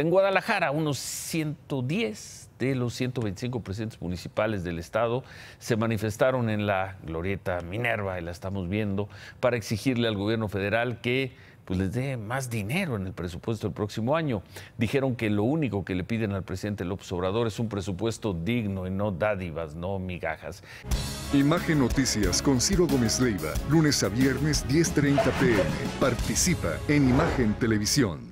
En Guadalajara, unos 110 de los 125 presidentes municipales del estado se manifestaron en la glorieta Minerva, y la estamos viendo, para exigirle al gobierno federal que pues les dé más dinero en el presupuesto del próximo año. Dijeron que lo único que le piden al presidente López Obrador es un presupuesto digno y no dádivas, no migajas. Imagen Noticias con Ciro Gómez Leiva, lunes a viernes 10.30 pm. Participa en Imagen Televisión.